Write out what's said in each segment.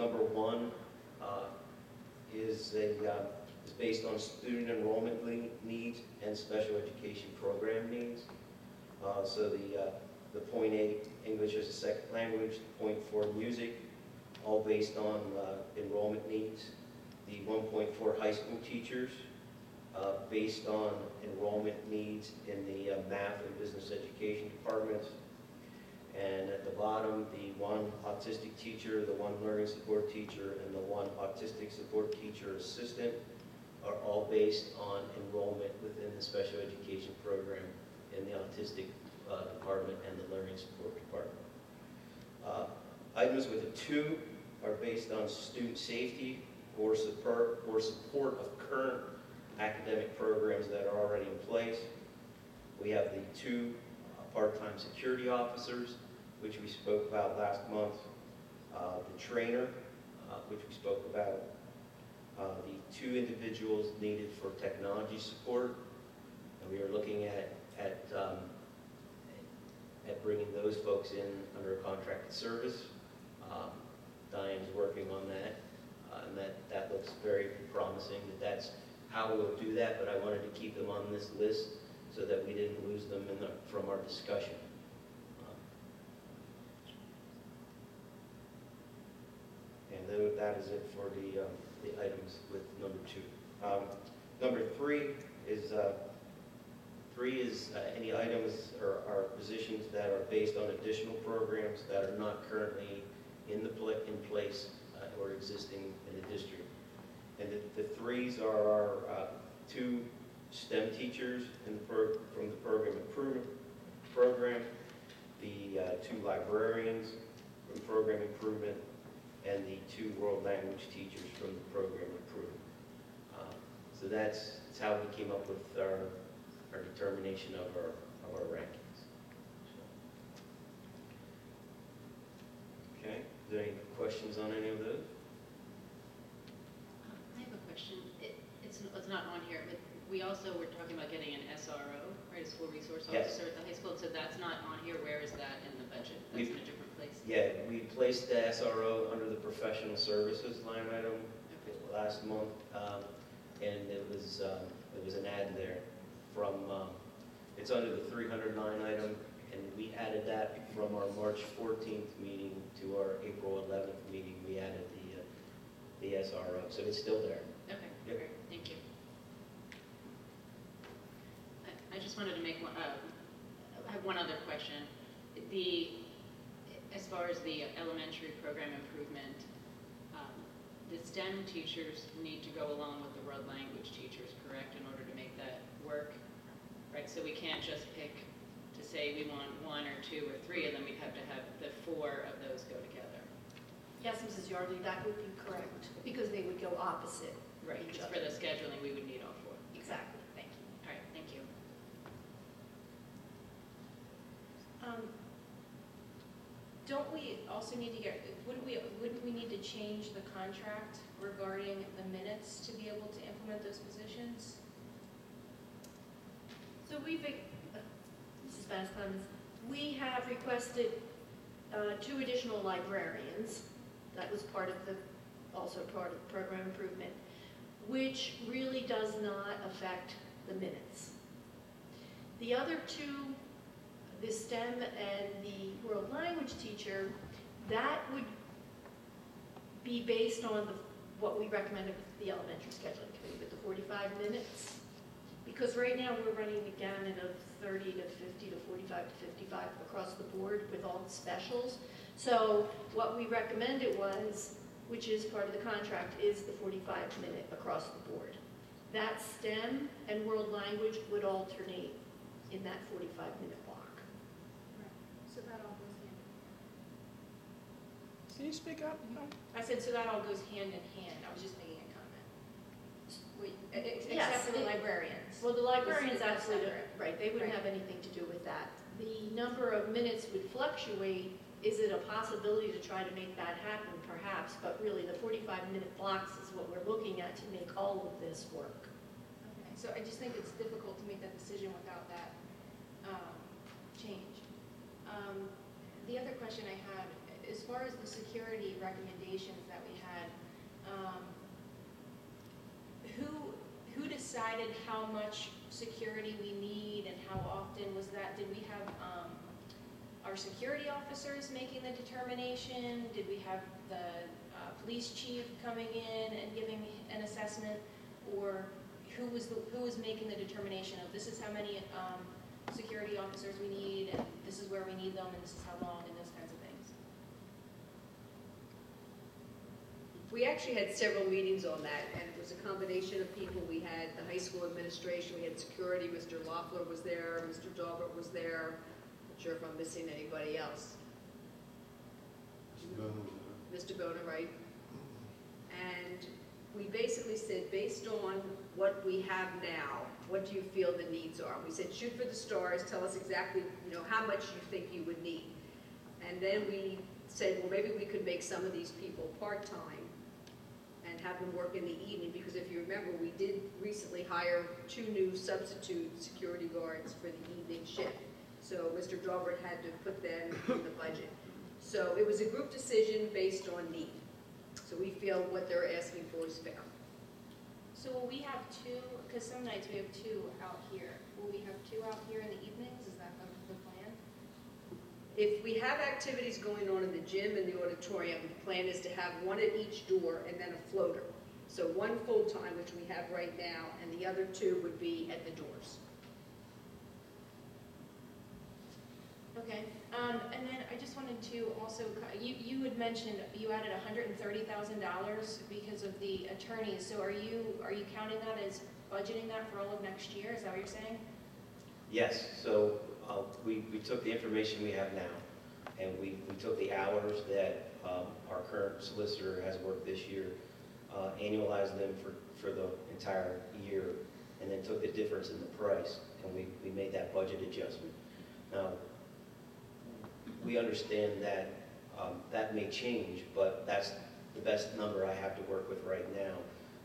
number one uh, is a, uh, is based on student enrollment needs and special education program needs. Uh, So the, uh, the point eight, English as a second language, point four, music, all based on uh, enrollment needs. The 1.4 high school teachers, uh, based on enrollment needs in the uh, math and business education departments. And at the bottom, the one autistic teacher, the one learning support teacher, and the one autistic support teacher assistant are all based on enrollment within the special education program in the autistic uh, department and the learning support department. Uh, Items with a two are based on student safety or support, or support of current academic programs that are already in place. We have the two part-time security officers, which we spoke about last month, uh, the trainer, uh, which we spoke about, uh, the two individuals needed for technology support, and we are looking at, at, um, at bringing those folks in under a contracted service. Um, Diane's working on that, uh, and that, that looks very promising, that that's how we'll do that, but I wanted to keep them on this list so that we didn't lose them in the, from our discussion. And tho- that is it for the, um, the items with number two. Um, Number three is, uh, three is uh, any items or or positions that are based on additional programs that are not currently in the, in place uh, or existing in the district. And the, the threes are our uh, STEM teachers in the, from the program improvement program, the uh, two librarians from program improvement, and the two world language teachers from the program improvement. Uh, So that's, that's how we came up with our, our determination of our, of our rankings. Okay, is there any questions on any of those? Um, I have a question. It- It's, it's not on here, but we also were talking about getting an SRO, right, a school resource Yes. officer at the high school, so that's not on here. Where is that in the budget? That's in a different place? Yeah, we placed the SRO under the professional services line item last month, um, and it was, um, it was an ad there from, um, it's under the 300 line item, and we added that from our March 14th meeting to our April 11th meeting, we added the, uh, the SRO, so it's still there. Okay, Yep. great, thank you. I- I just wanted to make one, uh, I have one other question. The, as far as the elementary program improvement, um, the STEM teachers need to go along with the world language teachers, correct, in order to make that work? Right, so we can't just pick to say we want one or two or three of them, we'd have to have the four of those go together. Yes, Mrs. Yardley, that would be correct, because they would go opposite Right, each because for the scheduling, we would need all four. Exactly, thank you. All right, thank you. Um, Don't we also need to get, wouldn't we, wouldn't we need to change the contract regarding the minutes to be able to implement those positions? So we've, uh, we have requested uh, two additional librarians. That was part of the, also part of the program improvement, which really does not affect the minutes. The other two, the STEM and the world language teacher, that would be based on the- what we recommended with the elementary scheduling committee, with the 45 minutes. Because right now, we're running the gamut of 30 to 50 to 45 to 55 across the board with all the specials. So what we recommended was, which is part of the contract, is the 45 minute across the board. That STEM and world language would alternate in that 45 minute block. So that all goes hand, Can you speak up? No. I said, so that all goes hand in hand, I was just making a comment. Wait, ex- Yes, Except for the it- librarians. Well, the librarians Is- is absolutely, separate? right, they wouldn't Right. have anything to do with that. The number of minutes would fluctuate. Is it a possibility to try to make that happen? Perhaps, but really, the 45-minute blocks is what we're looking at to make all of this work. Okay, so I just think it's difficult to make that decision without that um, change. Um, The other question I had, as far as the security recommendations that we had, um, who, who decided how much security we need and how often was that? Did we have, um, our security officers making the determination? Did we have the, uh, police chief coming in and giving an assessment? Or who was the, who was making the determination of this is how many, um, security officers we need, and this is where we need them, and this is how long, and those kinds of things? We actually had several meetings on that, and it was a combination of people. We had the high school administration, we had security, Mr. Loeffler was there, Mr. Dahlberg was there. Not sure if I'm missing anybody else. Mr. Bona, right? And we basically said, based on what we have now, what do you feel the needs are? We said, shoot for the stars, tell us exactly, you know, how much you think you would need. And then we said, well, maybe we could make some of these people part-time have them work in the evening, because if you remember, we did recently hire two new substitute security guards for the evening shift. So Mr. Dahlberg had to put them in the budget. So it was a group decision based on need. So we feel what they're asking for is fair. So will we have two, because some nights we have two out here, will we have two out here in the evenings, is that the, the plan? If we have activities going on in the gym and the auditorium, the plan is to have one at each door and then a floater. So one full-time, which we have right now, and the other two would be at the doors. Okay, um, and then I just wanted to also, you, you had mentioned you added hundred and thirty thousand dollars because of the attorneys, so are you, are you counting that as budgeting that for all of next year, is that what you're saying? Yes, so uh, we, we took the information we have now, and we, we took the hours that um, our current solicitor has worked this year, uh, annualized them for, for the entire year, and then took the difference in the price, and we, we made that budget adjustment. Now, we understand that um, that may change, but that's the best number I have to work with right now.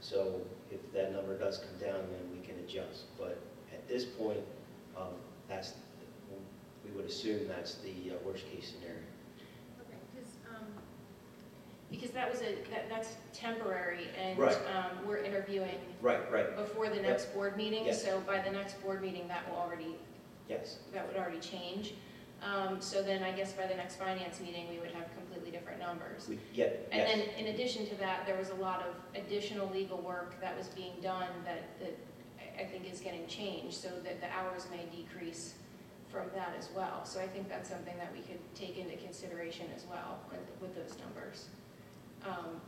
So if that number does come down, then we can adjust. But at this point, um, that's, we would assume that's the uh, worst-case scenario. Okay, because, um, because that was a, that, that's temporary, and, Right. um, we're interviewing Right, right, before the next board meeting, Yes. so by the next board meeting, that will already, yes, that would already change. Um, so then I guess by the next finance meeting, we would have completely different numbers. we, yeah, And then, in addition to that, there was a lot of additional legal work that was being done that, that I- I think is getting changed, so that the hours may decrease from that as well. So I think that's something that we could take into consideration as well with, with those numbers. Um,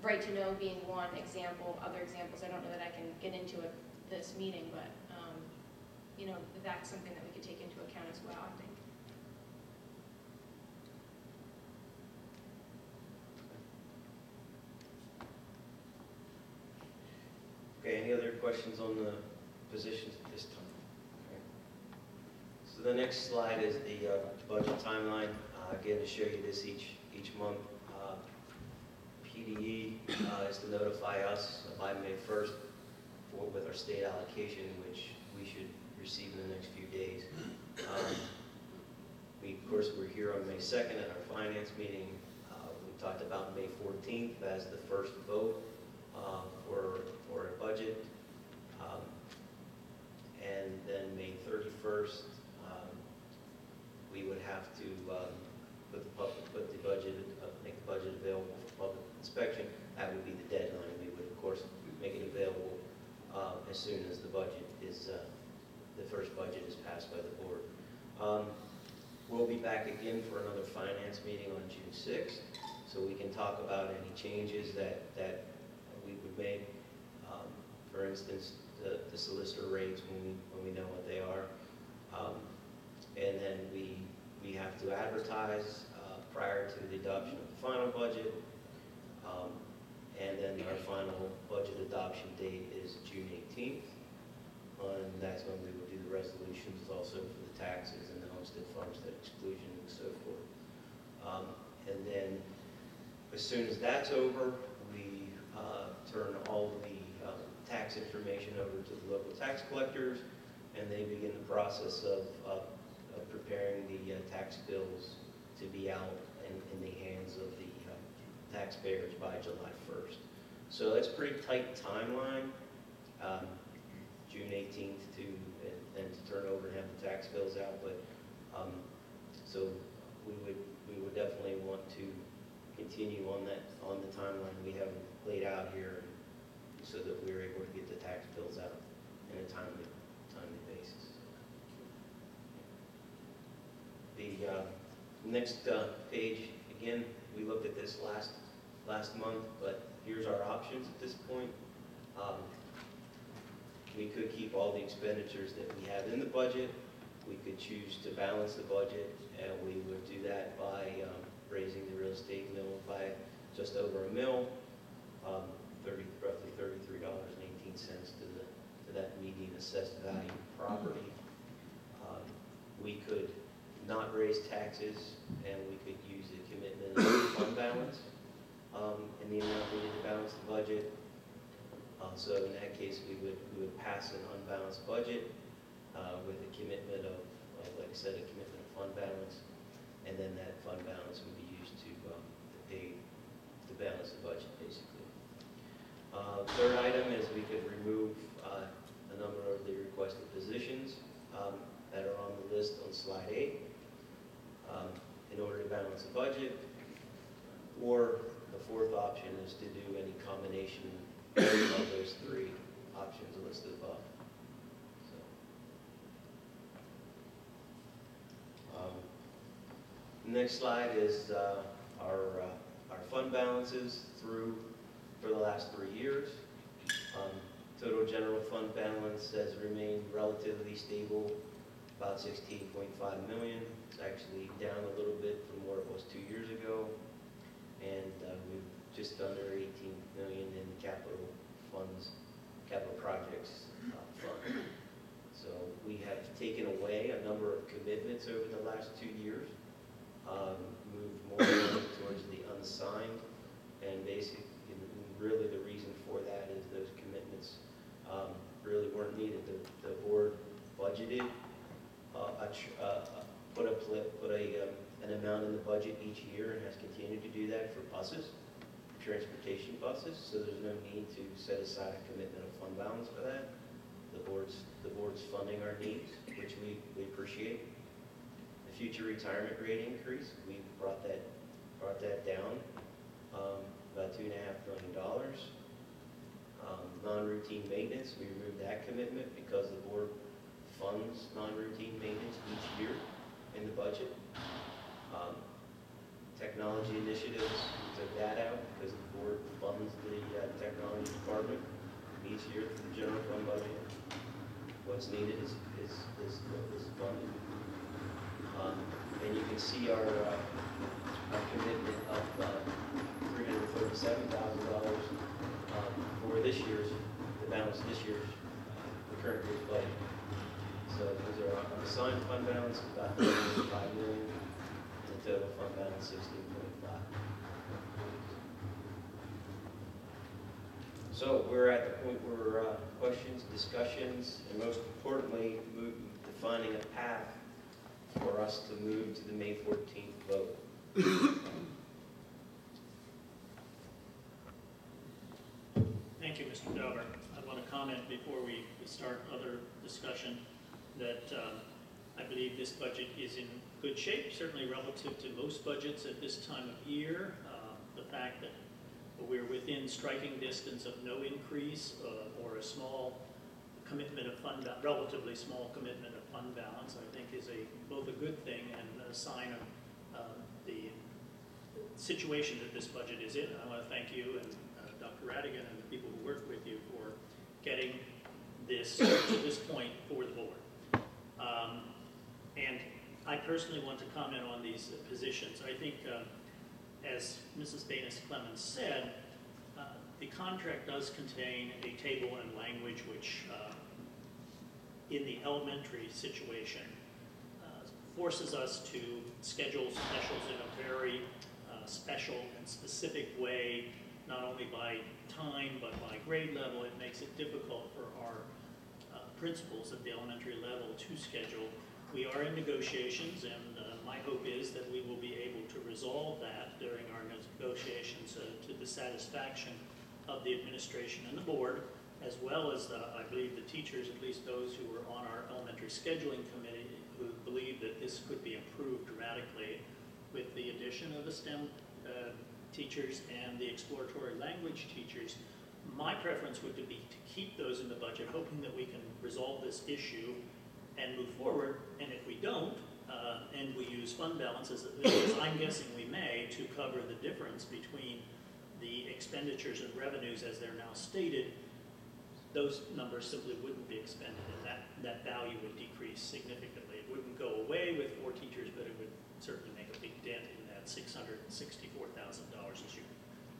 Right to know being one example, other examples, I don't know that I can get into it this meeting, but, um, you know, that's something that we could take into account as well, I think. okay, any other questions on the positions at this time? So the next slide is the uh, budget timeline, Uh, again, to show you this each, each month. Uh, PDE uh, is to notify us by May 1st for, with our state allocation, which we should receive in the next few days. Um, We, of course, we're here on May 2nd at our finance meeting. Uh, We talked about May 14th as the first vote uh, for, for a budget. Um, And then May 31st, um, we would have to um, put the public, put the budget, uh, make the budget available for public inspection. That would be the deadline. We would, of course, make it available uh, as soon as the budget is, uh, the first budget is passed by the board. Um, We'll be back again for another finance meeting on June 6th, so we can talk about any changes that, that we would make. Um, For instance, the the solicitor rates when we, when we know what they are. Um, And then we, we have to advertise uh, prior to the adoption of the final budget. Um, And then our final budget adoption date is June 18th. And that's when we will do the resolutions also for the taxes and the homestead farmstead exclusion and so forth. Um, And then, as soon as that's over, we uh, turn all the um, tax information over to the local tax collectors, and they begin the process of, of of preparing the uh, tax bills to be out in, in the hands of the taxpayers by July 1st. So that's pretty tight timeline, um, June 18th to, and to turn over and have the tax bills out, but, um, so we would, we would definitely want to continue on that, on the timeline we have laid out here, so that we're able to get the tax bills out in a timely, timely basis. The uh, next uh, page, again, we looked at this last, last month, but here's our options at this point. Um, We could keep all the expenditures that we have in the budget. We could choose to balance the budget, and we would do that by um, raising the real estate mill by just over a mill, um, 30, roughly $33.18 to the, to that median assessed value property. Um, We could not raise taxes, and we could use the commitment of fund balance um, in the amount needed to balance the budget. Uh, So in that case, we would, we would pass an unbalanced budget uh, with a commitment of, like I said, a commitment of fund balance, and then that fund balance would be used to, um, to pay, to balance the budget, basically. Uh, Third item is we could remove uh, a number of the requested positions um, that are on the list on slide eight the budget. Or the fourth option is to do any combination of those three options listed above. So, um, Next slide is uh, our, uh, our fund balances through, for the last three years. Um, Total general fund balance has remained relatively stable, about 16.5 million. It's actually down a little bit from where it was two years ago. And uh, we've just under 18 million in capital funds, capital projects uh, fund. So we have taken away a number of commitments over the last two years, um, moved more towards the unsigned, and basically, really the reason for that is those commitments um, really weren't needed. The, the board budgeted, uh, a tr- uh, put a, pl- put a, um, an amount in the budget each year and has continued to do that for buses, transportation buses, so there's no need to set aside a commitment of fund balance for that. The board's, the board's funding our needs, which we, we appreciate. The future retirement rate increase, we brought that, brought that down, um, about two and a half million dollars. Um, Non-routine maintenance, we removed that commitment because the board funds non-routine maintenance each year in the budget. Um, Technology initiatives, we took that out because the board funds the uh, technology department each year for the general fund budget. What's needed is, is, is is funded. Um, And you can see our, uh, our commitment of uh, $337,000 um, for this year's, the balance this year's, uh, the current year's budget. So those are our assigned fund balance, about 5 million, and the total fund balance, 16.5. So we're at the point where uh, questions, discussions, and most importantly, move- defining a path for us to move to the May 14th vote. Thank you, Mr. Dover. I want to comment before we start other discussion that um, I believe this budget is in good shape, certainly relative to most budgets at this time of year. Uh, The fact that we're within striking distance of no increase uh, or a small commitment of fund, relatively small commitment of fund balance, I think is a, both a good thing and a sign of uh, the situation that this budget is in. I want to thank you and uh, Dr. Rattigan and the people who work with you for getting this to this point for the board. Um, And I personally want to comment on these positions. I think, um, as Mrs. Banis Clemens said, uh, the contract does contain a table and language which, uh, in the elementary situation, uh, forces us to schedule specials in a very uh, special and specific way, not only by time, but by grade level. It makes it difficult for our uh, principals at the elementary level to schedule. We are in negotiations, and uh, my hope is that we will be able to resolve that during our negotiations uh, to the satisfaction of the administration and the board, as well as, the- I believe, the teachers, at least those who were on our elementary scheduling committee, who believe that this could be improved dramatically with the addition of the STEM uh, teachers and the exploratory language teachers. My preference would be to keep those in the budget, hoping that we can resolve this issue and move forward. And if we don't, uh, and we use fund balances, as I'm guessing we may, to cover the difference between the expenditures and revenues as they're now stated, those numbers simply wouldn't be expended, and that, that value would decrease significantly. It wouldn't go away with four teachers, but it would certainly make a big dent in that $664,000 this year.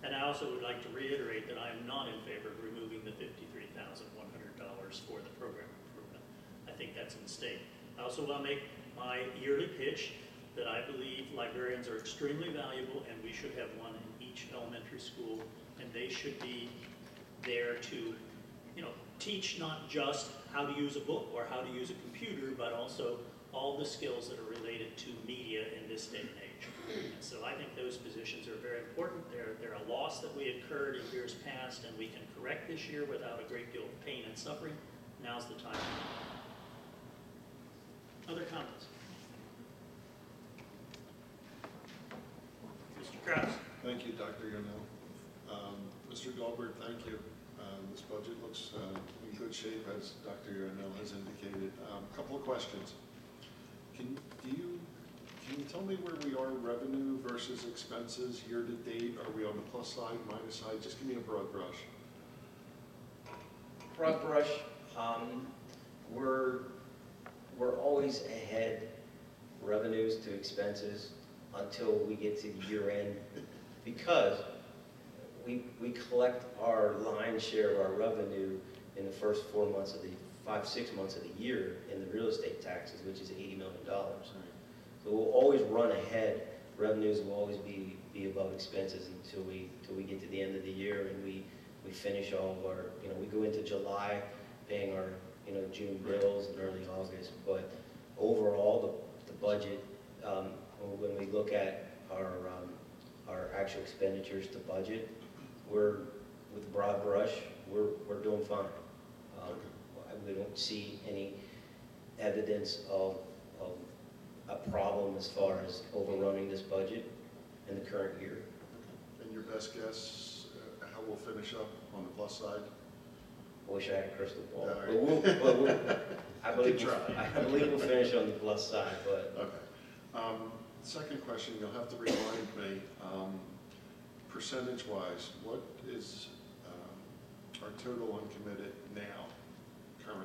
And I also would like to reiterate that I am not in favor of removing the $53,100 for the program improvement. I think that's a mistake. I also want to make my yearly pitch that I believe librarians are extremely valuable, and we should have one in each elementary school, and they should be there to, you know, teach not just how to use a book or how to use a computer, but also all the skills that are related to media in this day and age. And so I think those positions are very important. They're, they're a loss that we incurred in years past, and we can correct this year without a great deal of pain and suffering. Now's the time. Other comments? Mr. Kraus? Thank you, Dr. Yarnell. Um, Mr. Goldberg, thank you. Um, This budget looks uh, in good shape, as Dr. Yarnell has indicated. Um, Couple of questions. Can, do you, can you tell me where we are revenue versus expenses year-to-date? Are we on the plus side, minus side? Just give me a broad brush. Broad brush, um, we're, we're always ahead revenues to expenses until we get to year end because we, we collect our lion's share of our revenue in the first four months of the, five, six months of the year in the real estate taxes, which is eighty million dollars. So we'll always run ahead. Revenues will always be, be above expenses until we, until we get to the end of the year and we, we finish all of our, you know, we go into July paying our, you know, June bills and early August. But overall, the, the budget, um, when we look at our, um, our actual expenditures to budget, we're, with broad brush, we're, we're doing fine. Um, We don't see any evidence of, of a problem as far as overrunning this budget in the current year. And your best guess, uh, how we'll finish up on the plus side? I wish I had a crystal ball. All But we'll, but we'll, I believe, Good we'll- try. I believe we'll finish on the plus side, but Okay. Um, Second question, you'll have to remind me, um, percentage-wise, what is um, our total uncommitted now, currently?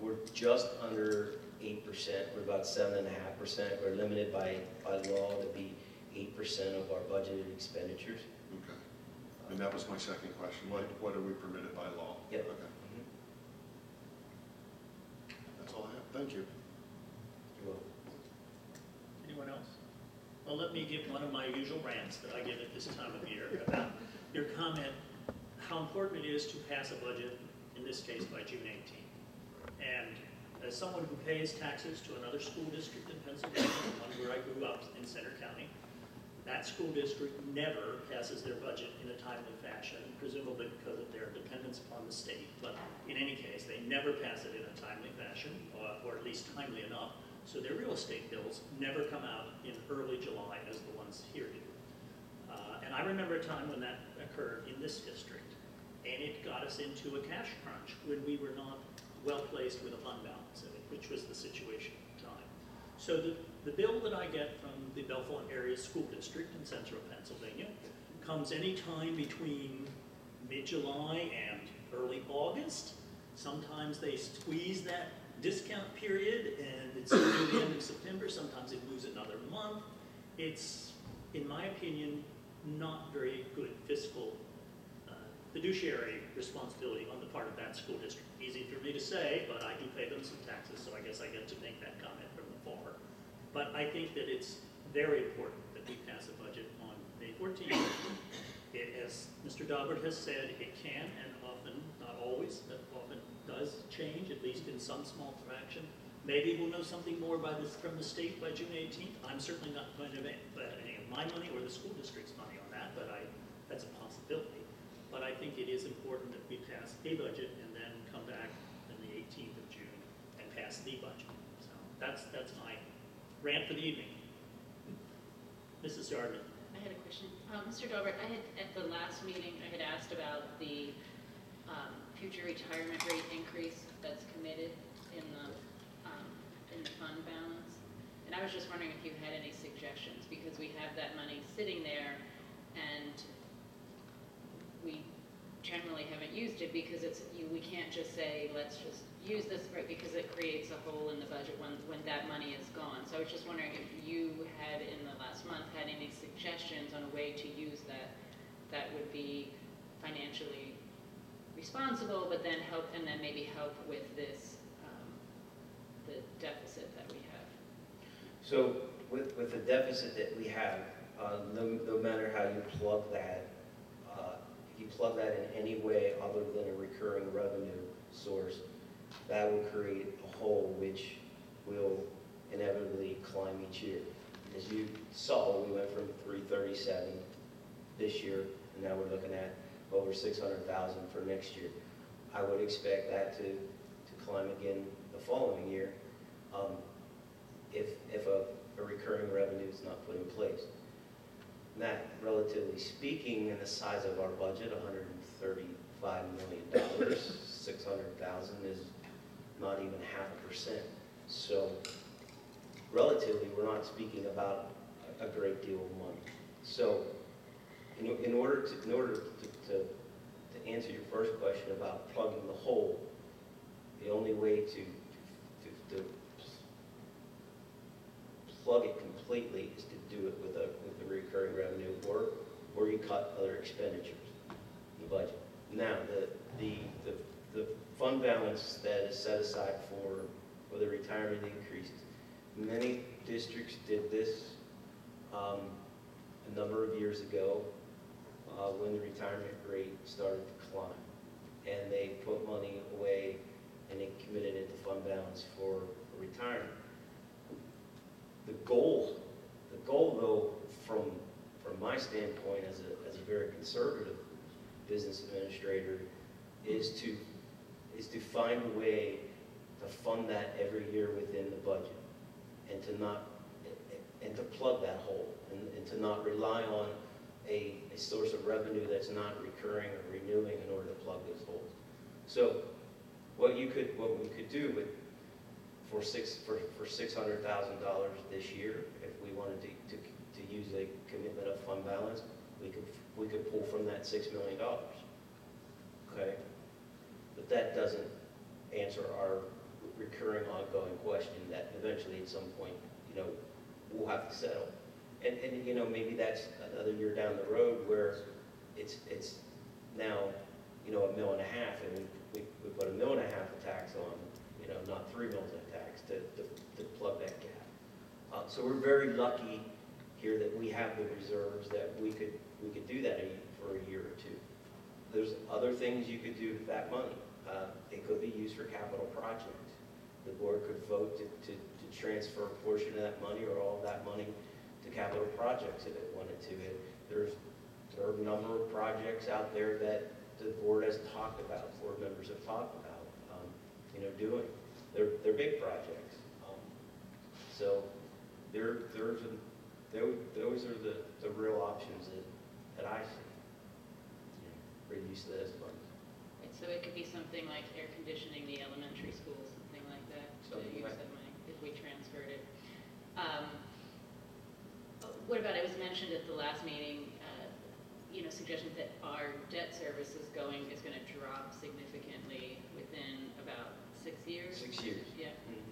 we're just under eight percent. We're about seven and a half percent. We're limited by, by law to be eight percent of our budgeted expenditures. Okay. And that was my second question. What, what are we permitted by law? Yep. Okay, Mhm. that's all I have. Thank you. You're welcome. Anyone else? Well, let me give one of my usual rants that I give at this time of year about your comment, how important it is to pass a budget, in this case by June 18th. And as someone who pays taxes to another school district in Pennsylvania, one where I grew up in Centre County, that school district never passes their budget in a timely fashion, presumably because of their dependence upon the state. But in any case, they never pass it in a timely fashion, or- or at least timely enough. So their real estate bills never come out in early July as the ones here do. Uh, And I remember a time when that occurred in this district, and it got us into a cash crunch when we were not well-placed with a fund balance, in it, which was the situation at the time. So the, the bill that I get from the Bellefonte Area School District in central Pennsylvania comes anytime between mid-July and early August. Sometimes they squeeze that discount period and it's the end of September, sometimes it moves another month. It's, in my opinion, not very good fiscal fiduciary responsibility on the part of that school district. Easy for me to say, but I do pay them some taxes, so I guess I get to make that comment from the floor. But I think that it's very important that we pass a budget on May 14th. It, as Mr. Daubert has said, it can and often, not always, but often does change, at least in some small fraction. Maybe we'll know something more by this, from the state by June 18th. I'm certainly not going to bet any of my money or the school district's money on that, but I, that's a possibility. Think it is important that we pass a budget and then come back on the 18th of June and pass the budget. So that's, that's my rant for the evening. Mrs. Yardley? I had a question. Um, Mr. Delbert, I had, at the last meeting, I had asked about the um, future retirement rate increase that's committed in the, um, in the fund balance. And I was just wondering if you had any suggestions, because we have that money sitting there, and we generally haven't used it, because it's, you, we can't just say, let's just use this, right, because it creates a hole in the budget when, when that money is gone. So I was just wondering if you had, in the last month, had any suggestions on a way to use that, that would be financially responsible, but then help, and then maybe help with this, um, the deficit that we have. So with, with the deficit that we have, uh, no, no matter how you plug that, if you plug that in any way other than a recurring revenue source, that will create a hole which will inevitably climb each year. As you saw, we went from three thirty-seven this year, and now we're looking at over six hundred thousand for next year. I would expect that to, to climb again the following year. Um, if, if a, a recurring revenue is not put in place. That, relatively speaking, in the size of our budget, hundred and thirty-five million dollars, six hundred thousand is not even half a percent. So relatively, we're not speaking about a great deal of money. So in, in order to, in order to, to, to answer your first question about plugging the hole, the only way to, to, to plug it completely is to do it with a, recurring revenue, or, or you cut other expenditures in the budget. Now, the, the, the, the fund balance that is set aside for, for the retirement increases, many districts did this, um, a number of years ago, uh, when the retirement rate started to climb. And they put money away and they committed it to fund balance for retirement. The goal, the goal though, from, from my standpoint as a, as a very conservative business administrator, is to, is to find a way to fund that every year within the budget and to not, and to plug that hole and, and to not rely on a, a source of revenue that's not recurring or renewing in order to plug those holes. So what you could, what we could do with, for six, for, for six hundred thousand dollars this year, if we wanted to, to, to use a commitment of fund balance, we could, we could pull from that six million dollars. Okay? But that doesn't answer our recurring ongoing question that eventually at some point, you know, we'll have to settle. And, and, you know, maybe that's another year down the road where it's, it's now, you know, a mill and a half, and we, we put a mill and a half of tax on, you know, not three mills of tax to, to, to plug that gap. Uh, so we're very lucky here that we have the reserves that we could, we could do that for a year or two. There's other things you could do with that money. Uh, it could be used for capital projects. The board could vote to, to, to transfer a portion of that money or all of that money to capital projects if it wanted to. It- There's, there are a number of projects out there that the board has talked about, board members have talked about, um, you know, doing. They're, they're big projects. Um, So there, there's, a- those, those are the, the real options that, that I see you know, for use of those funds. Right, So it could be something like air conditioning the elementary schools, something like that, to Something use like- that money, if we transferred it. Um, What about, it was mentioned at the last meeting, uh, you know, suggestions that our debt service is going, is going to drop significantly within about six years? Six years. Yeah, Mhm.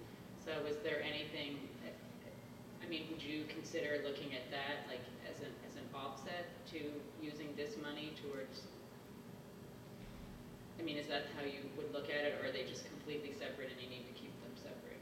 so was there anything, I mean, would you consider looking at that, like, as an, as an offset to using this money towards I mean, is that how you would look at it, or are they just completely separate and you need to keep them separate?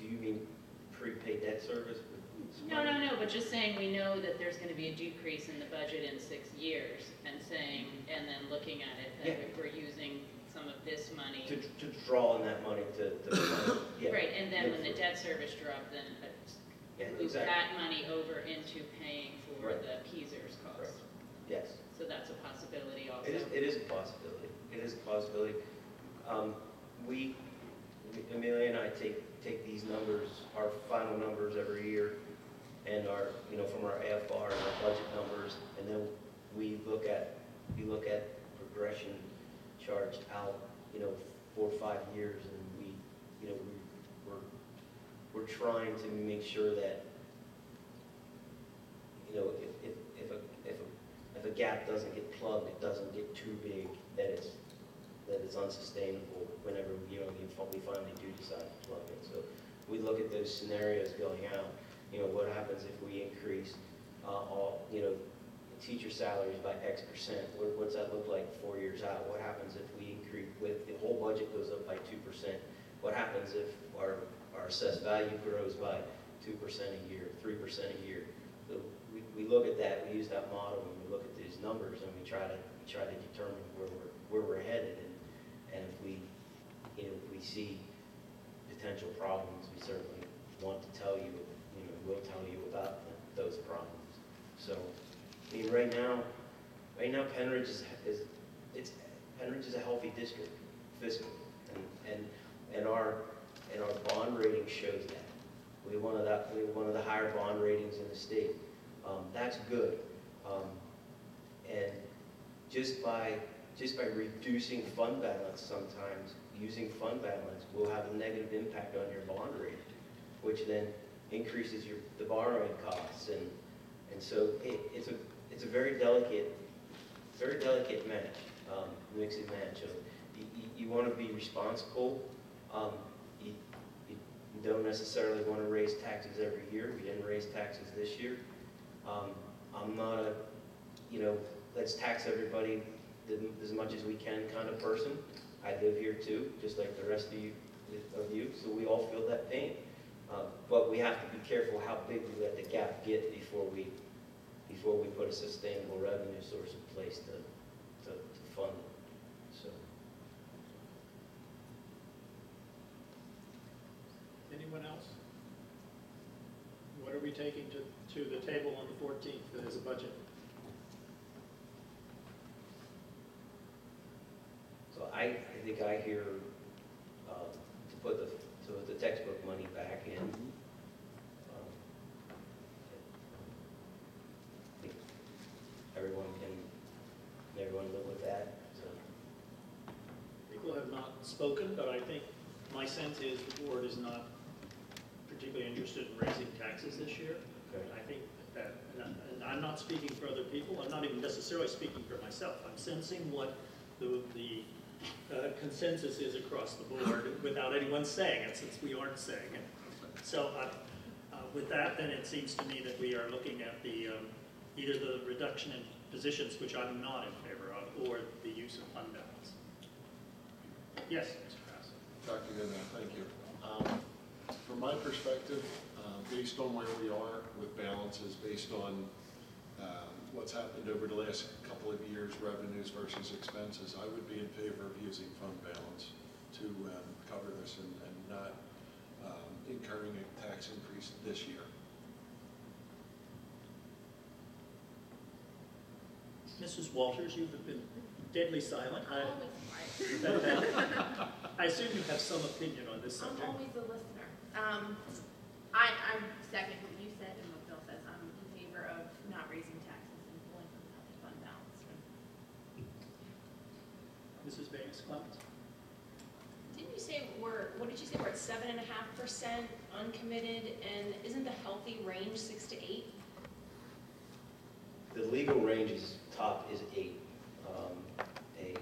Do you mean prepaid debt service? with No, no, no, but just saying, we know that there's gonna be a decrease in the budget in six years, and saying, and then looking at it, Yeah. if we're using some of this money. To, to draw on that money to, to, yeah. Right, and then when the debt service dropped, then Yeah, move exactly. that money over into paying for Right. the PSERS cost. Yes, So that's a possibility also. It is, it is a possibility, it is a possibility. Um, We, Amelia and I take, take these numbers, our final numbers every year, and our, you know, from our AFR and our budget numbers, and then we look at, we look at progression charged out, you know, four or five years, and we, you know, we- we're trying to make sure that, you know, if, if, if a, if a if a gap doesn't get plugged, it doesn't get too big, that it's, that it's unsustainable whenever, you know, we finally do decide to plug it. So we look at those scenarios going out, you know, what happens if we increase, uh, all, you know, teacher salaries by X percent? What, what's that look like four years out? What happens if we increase, with, the whole budget goes up by two percent? What happens if our, our assessed value grows by two percent a year, three percent a year? So we, we look at that, we use that model, and we look at these numbers, and we try to, we try to determine where we're, where we're headed, and, and if we, you know, if we see potential problems, we certainly want to tell you, you know, we'll tell you about th- those problems. So, I mean, right now, right now Pennridge is, is, it's, Pennridge is a healthy district fiscally, and, and, and our, and our bond rating shows that. We have one of the, we have one of the higher bond ratings in the state. Um, that's good. Um, and just by, just by reducing fund balance sometimes, using fund balance will have a negative impact on your bond rating, which then increases your, the borrowing costs. And, and so it, it's a, it's a very delicate, very delicate match, um, mix and match of, you, you, want to be responsible, um, don't necessarily want to raise taxes every year. We didn't raise taxes this year. Um, I'm not a, you know, let's tax everybody as much as we can kind of person. I live here too, just like the rest of you, of you, so we all feel that pain. Uh, But we have to be careful how big we let the gap get before we, before we put a sustainable revenue source in place to, to to fund it, so. Anyone else? What we taking to, to the table on the 14th as a budget? So I, I think I hear, uh, to put the, to put the textbook money back in. Um, I think Everyone can, everyone live with that, so. People have not spoken, but I think my sense is the board is not particularly interested in raising taxes this year. Okay. I think that, and I'm- and I'm not speaking for other people, I'm not even necessarily speaking for myself. I'm sensing what the, the uh, consensus is across the board without anyone saying it, since we aren't saying it. So uh, uh, with that, then it seems to me that we are looking at the, um, either the reduction in positions, which I'm not in favor of, or the use of fund balance. Yes, Mr. Kraus. Dr. Goodenow, thank you. Um, From my perspective, uh, based on where we are with balances, based on um, what's happened over the last couple of years, revenues versus expenses, I would be in favor of using fund balance to um, cover this and and not um, incurring a tax increase this year. Mrs. Walters, you have been deadly silent. I- always quiet. I assume you have some opinion on this I'm subject. always a listener. Um, I, I'm second what you said and what Bill says. I'm in favor of not raising taxes and pulling from the fund balance. Mrs. Vegas Clemens? Didn't you say we're, what did you say, we're at seven and a half percent uncommitted, and isn't the healthy range six to eight? The legal range is, top is eight. Um, A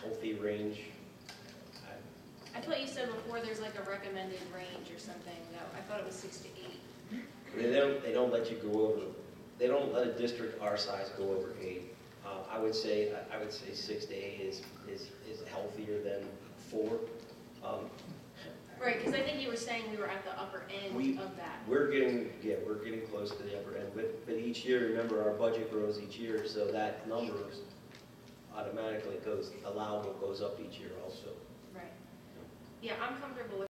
healthy range, I- I thought you said before there's like a recommended range or something, no, I thought it was six to eight. They don't, they don't let you go over, they don't let a district our size go over eight. Uh, I would say, I would say six to eight is, is, is healthier than four. Um, Right, because I think you were saying we were at the upper We- end of that. We're getting, yeah, we're getting close to the upper end, but, but each year, remember, our budget grows each year, so that number automatically goes, allowable goes up each year also. Yeah, I'm comfortable with